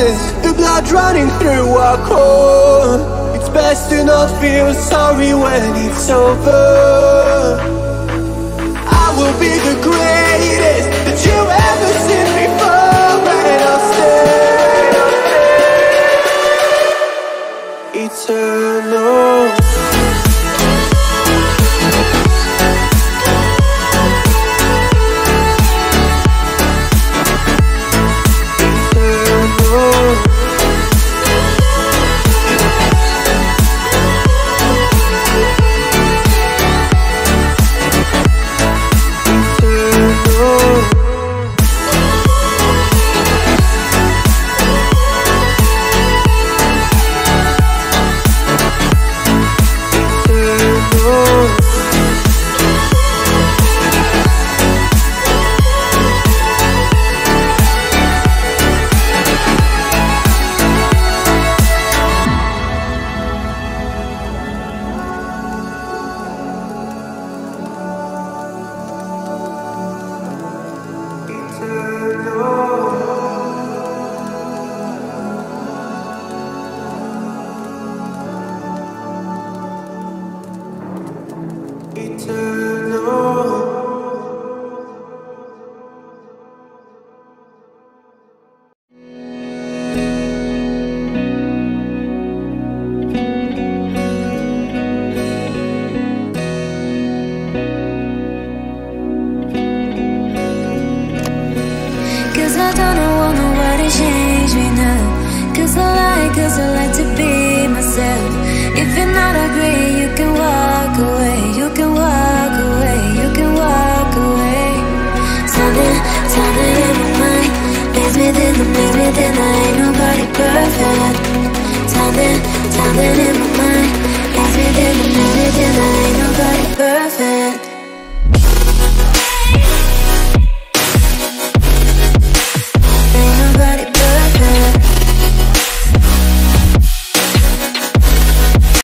the blood running through our core. It's best to not feel sorry when it's over. I will be the greatest that you ever seen before, and I'll stay. Eternal. Eternal. Drowning in